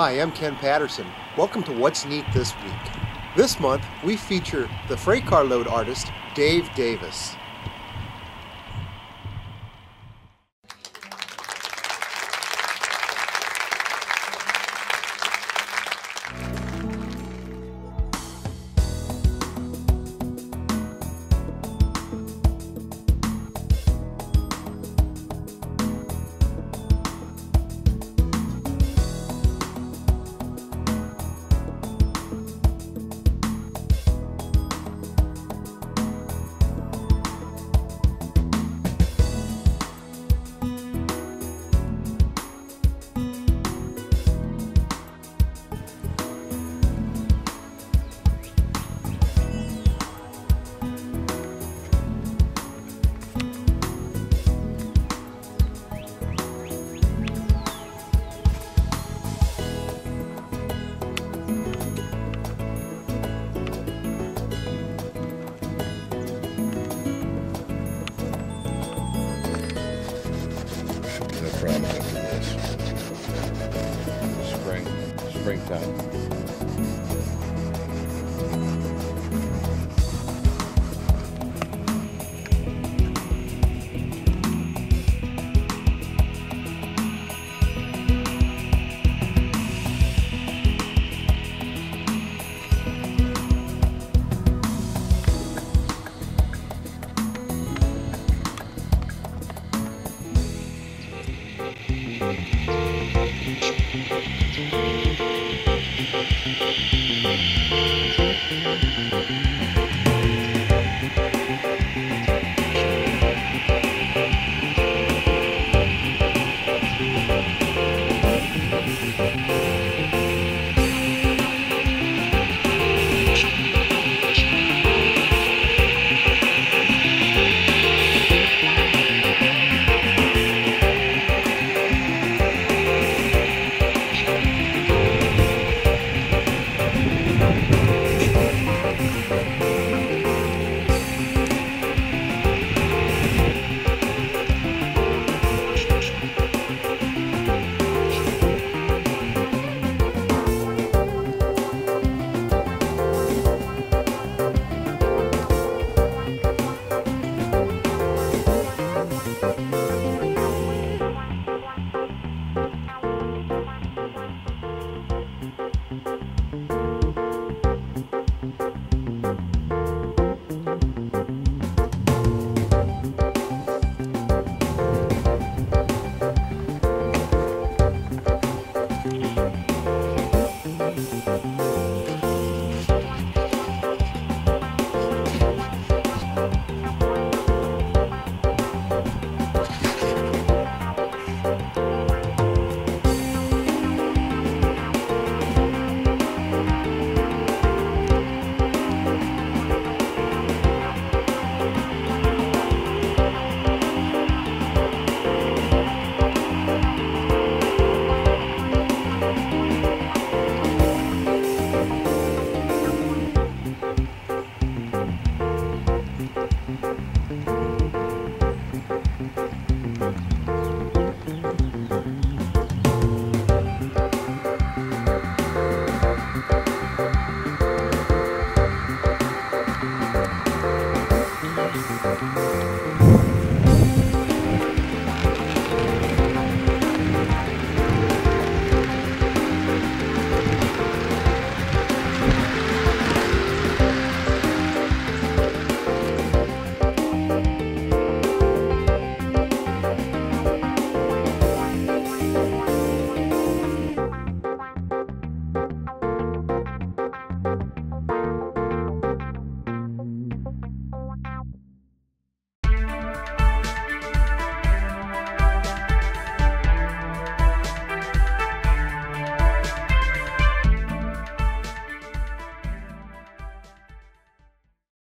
Hi, I'm Ken Patterson. Welcome to What's Neat This Week. This month, we feature the freight car load artist, Dave Davis. spring, springtime. out. Música